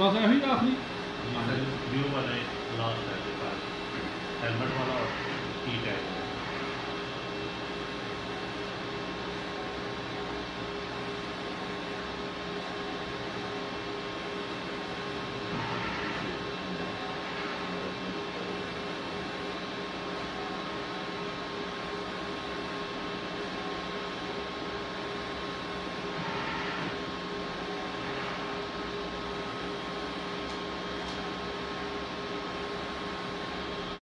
बस यही आखिरी। व्यू वाला लास्ट है हेलमेट वाला और है।